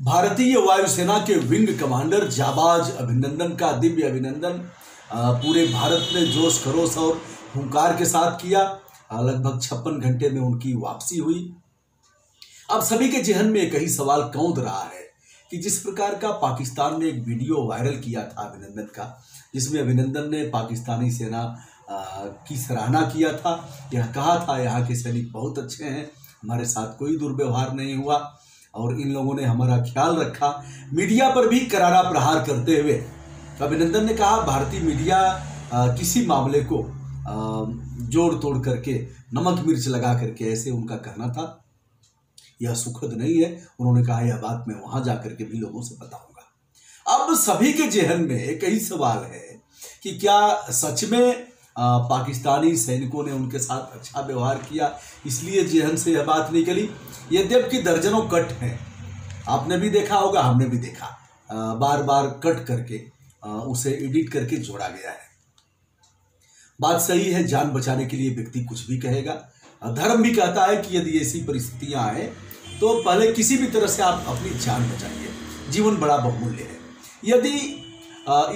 भारतीय वायुसेना के विंग कमांडर जाबाज अभिनंदन का दिव्य अभिनंदन पूरे भारत ने जोश खरोश और हुंकार के साथ किया। लगभग छप्पन घंटे में उनकी वापसी हुई। अब सभी के जहन में एक ही सवाल कौंध रहा है कि जिस प्रकार का पाकिस्तान ने एक वीडियो वायरल किया था अभिनंदन का, जिसमें अभिनंदन ने पाकिस्तानी सेना की सराहना किया था। यह कहा था, यहाँ के सैनिक बहुत अच्छे हैं, हमारे साथ कोई दुर्व्यवहार नहीं हुआ। और इन लोगों ने हमारा ख्याल रखा, मीडिया पर भी करारा प्रहार करते हुए। अभिनंदन ने कहा, भारतीय मीडिया किसी मामले को जोड़ तोड़ करके, नमक मिर्च लगा करके ऐसे उनका कहना था, यह सुखद नहीं है। उन्होंने कहा, यह बात मैं वहाँ जाकर के भी लोगों से बताऊँगा। अब सभी के जहन में कई सवाल है कि क्या सच में पाकिस्तानी सैनिकों ने उनके साथ अच्छा व्यवहार किया, इसलिए जेहन से यह बात निकली? यद्यपि दर्जनों कट हैं। आपने भी देखा होगा, हमने भी देखा। बार बार कट करके उसे एडिट करके जोड़ा गया है। बात सही है, जान बचाने के लिए व्यक्ति कुछ भी कहेगा। धर्म भी कहता है कि यदि ऐसी परिस्थितियाँ आए तो पहले किसी भी तरह से आप अपनी जान बचाइए। जीवन बड़ा बहुमूल्य है। यदि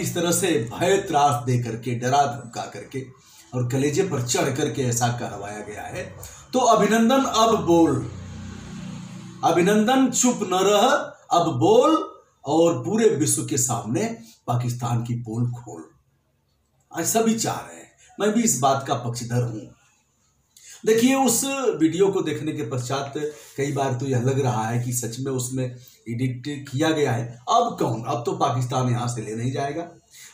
इस तरह से भय, त्रास दे करके, डरा, धमका करके और कलेजे पर चढ़ करके ऐसा करवाया गया है तो अभिनंदन अब बोल। अभिनंदन, चुप न रह। अब बोल और पूरे विश्व के सामने पाकिस्तान की पोल खोल। आज सभी चाह रहे हैं। मैं भी इस बात का पक्षधर हूँ। देखिए, उस वीडियो को देखने के पश्चात कई बार तो यह लग रहा है कि सच में उसमें एडिट किया गया है। अब कौन? अब तो पाकिस्तान यहाँ से ले नहीं जाएगा।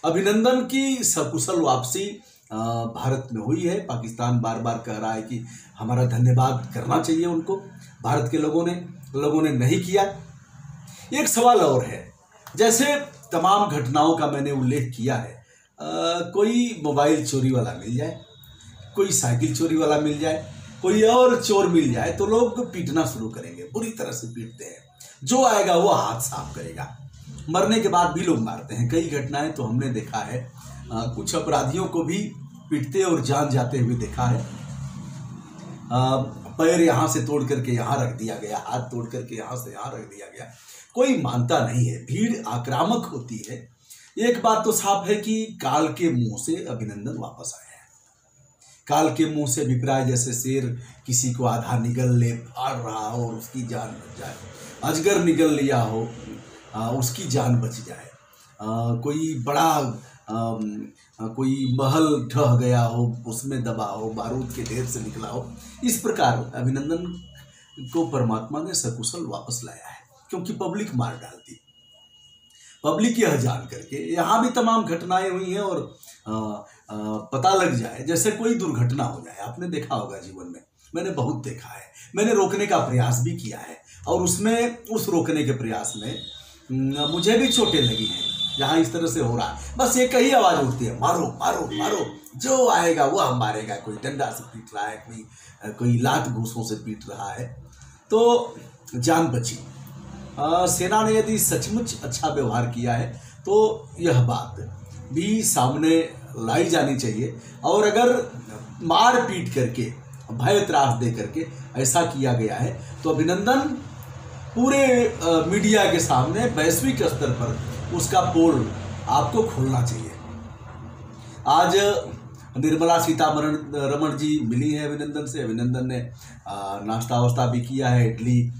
अभिनंदन की सकुशल वापसी भारत में हुई है। पाकिस्तान बार बार कह रहा है कि हमारा धन्यवाद करना चाहिए उनको। भारत के लोगों ने लोगों ने नहीं किया। एक सवाल और है। जैसे तमाम घटनाओं का मैंने उल्लेख किया है अ, कोई मोबाइल चोरी वाला मिल जाए कोई साइकिल चोरी वाला मिल जाए कोई और चोर मिल जाए तो लोग पीटना शुरू करेंगे बुरी तरह से पीटते हैं। जो आएगा वो हाथ साफ़ करेगा। मरने के बाद भी लोग मारते हैं। कई घटनाएँ तो हमने देखा है। अ, कुछ अपराधियों को भी पीटते और जान जाते हुए देखा है। पैर यहाँ से तोड़ करके यहाँ रख दिया गया हाथ तोड़ करके यहाँ से यहाँ रख दिया गया। कोई मानता नहीं है भीड़ आक्रामक होती है। एक बात तो साफ़ है कि काल के मुँह से अभिनंदन वापस आए हैं। काल के मुँह से अभिप्राय जैसे शेर किसी को आधा निगल ले फाड़ रहा हो और उसकी जान बच जाए। अजगर निगल लिया हो आ, उसकी जान बच जाए। आ, कोई बड़ा आ, कोई महल ढह गया हो उसमें दबा हो बारूद के ढेर से निकला हो इस प्रकार अभिनंदन को परमात्मा ने सकुशल वापस लाया है क्योंकि पब्लिक मार डालती। पब्लिक यह जान करके यहाँ भी तमाम घटनाएँ हुई हैं और आ, आ, पता लग जाए जैसे कोई दुर्घटना हो जाए आपने देखा होगा जीवन में मैंने बहुत देखा है मैंने रोकने का प्रयास भी किया है और उसमें उस रोकने के प्रयास में मुझे भी चोटें लगी हैं। जहाँ इस तरह से हो रहा है। बस एक ही आवाज़ उठती है, मारो मारो मारो। जो आएगा वो हम मारेगा, कोई डंडा से पीट रहा है, कोई कोई लात घूसों से पीट रहा है। तो जान बची। सेना ने यदि सचमुच अच्छा व्यवहार किया है तो यह बात भी सामने लाई जानी चाहिए। और अगर मार पीट करके, भय त्रास दे करके ऐसा किया गया है तो अभिनंदन पूरे मीडिया के सामने वैश्विक स्तर पर उसका पोल आपको खोलना चाहिए। आज निर्मला सीतामरण, रमण जी मिली है अभिनंदन से। अभिनंदन ने नाश्ता वास्ता भी किया है, इडली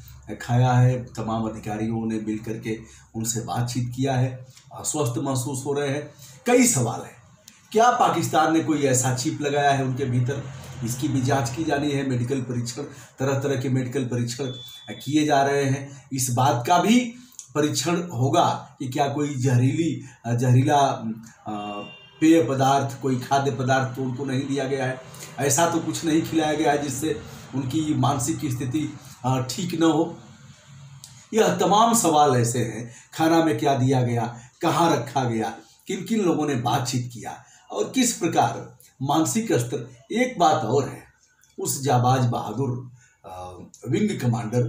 खाया है। तमाम अधिकारियों ने मिल करके उनसे बातचीत किया है। स्वस्थ महसूस हो रहे हैं। कई सवाल हैं। क्या पाकिस्तान ने कोई ऐसा चिप लगाया है उनके भीतर? इसकी भी जाँच की जानी है। मेडिकल परीक्षण तरह तरह के मेडिकल परीक्षण किए जा रहे हैं। इस बात का भी परीक्षण होगा कि क्या कोई जहरीली, जहरीला पेय पदार्थ, कोई खाद्य पदार्थ तो उनको नहीं दिया गया है। ऐसा तो कुछ नहीं खिलाया गया है जिससे उनकी मानसिक स्थिति ठीक न हो। यह तमाम सवाल ऐसे हैं, खाना में क्या दिया गया, कहाँ रखा गया किन किन लोगों ने बातचीत किया और किस प्रकार मानसिक स्तर। एक बात और है, उस जाबाज बहादुर विंग कमांडर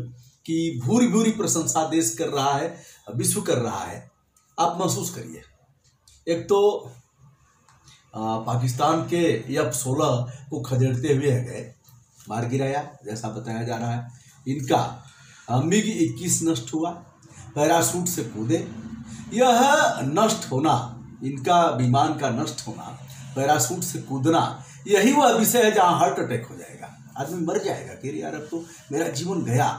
की भूरी भूरी प्रशंसा देश कर रहा है विश्व कर रहा है। आप महसूस करिए। एक तो अ, पाकिस्तान के एफ़ सोलह को खदेड़ते हुए गए। मार गिराया जैसा बताया जा रहा है। इनका मिग इक्कीस नष्ट हुआ पैराशूट से कूदे। यह नष्ट होना इनका विमान का नष्ट होना पैरासूट से कूदना यही वह विषय है जहाँ हार्ट अटैक हो जाएगा। आदमी मर जाएगा कि यार अब तो मेरा जीवन गया।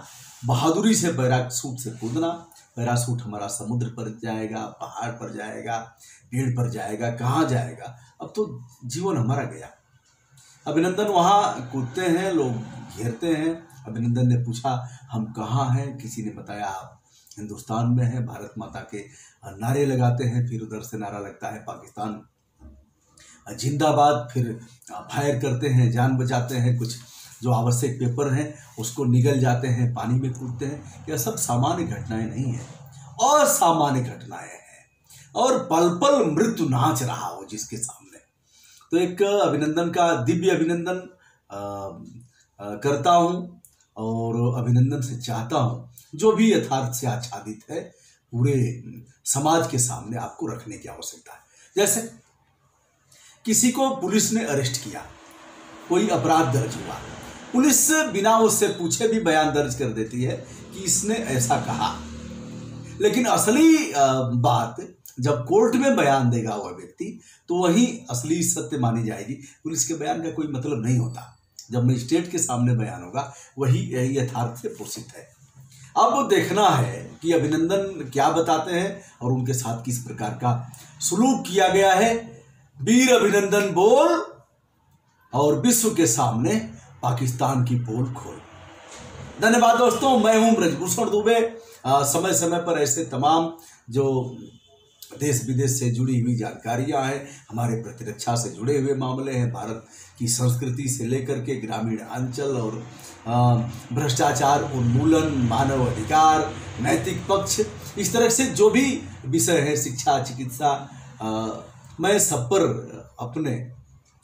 बहादुरी से पैरासूट से कूदना पैरासूट हमारा समुद्र पर जाएगा, पहाड़ पर जाएगा, पेड़ पर जाएगा, कहाँ जाएगा? अब तो जीवन हमारा गया। अभिनंदन वहाँ कूदते हैं, लोग घेरते हैं। अभिनंदन ने पूछा, हम कहाँ हैं? किसी ने बताया, आप हिंदुस्तान में है, भारत माता के नारे लगाते हैं, फिर उधर से नारा लगता है पाकिस्तान। जिंदाबाद फिर फायर करते हैं, जान बचाते हैं, कुछ जो आवश्यक पेपर हैं, उसको निगल जाते हैं, पानी में कूदते हैं, यह सब सामान्य घटनाएँ नहीं है। असामान्य घटनाएँ हैं। और पल पल मृत्यु नाच रहा हो जिसके सामने। तो एक अभिनंदन का, दिव्य अभिनंदन करता हूँ और अभिनंदन से चाहता हूँ, जो भी यथार्थ से आच्छादित है, पूरे समाज के सामने आपको रखने की आवश्यकता है। जैसे किसी को पुलिस ने अरेस्ट किया, कोई अपराध दर्ज हुआ पुलिस बिना उससे पूछे भी बयान दर्ज कर देती है कि इसने ऐसा कहा। लेकिन असली बात, जब कोर्ट में बयान देगा वह व्यक्ति तो वही असली सत्य मानी जाएगी। पुलिस के बयान का कोई मतलब नहीं होता। जब मजिस्ट्रेट के सामने बयान होगा, वही यथार्थ से पोषित है। अब देखना है कि अभिनंदन क्या बताते हैं और उनके साथ किस प्रकार का सुलूक किया गया है। वीर अभिनंदन बोल और विश्व के सामने पाकिस्तान की पोल खोल। धन्यवाद दोस्तों, मैं हूँ ब्रजभूषण दुबे। समय समय पर ऐसे तमाम जो देश विदेश से जुड़ी हुई जानकारियाँ हैं, हमारे प्रतिरक्षा से जुड़े हुए मामले हैं, भारत की संस्कृति से लेकर के ग्रामीण अंचल और भ्रष्टाचार उन्मूलन, मानव अधिकार, नैतिक पक्ष, इस तरह से जो भी विषय है, शिक्षा, चिकित्सा मैं सब पर अपने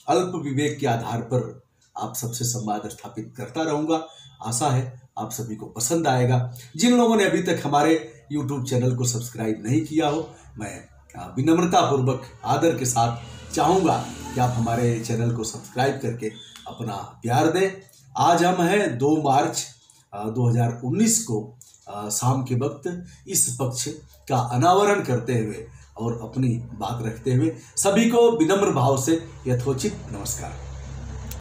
अल्प विवेक के आधार पर आप सबसे संवाद स्थापित करता रहूँगा। आशा है आप सभी को पसंद आएगा। जिन लोगों ने अभी तक हमारे YouTube चैनल को सब्सक्राइब नहीं किया हो, मैं विनम्रता पूर्वक आदर के साथ चाहूँगा कि आप हमारे चैनल को सब्सक्राइब करके अपना प्यार दें। आज हम हैं दो मार्च 2019 को शाम के वक्त इस पक्ष का अनावरण करते हुए और अपनी बात रखते हुए सभी को विनम्र भाव से यथोचित नमस्कार।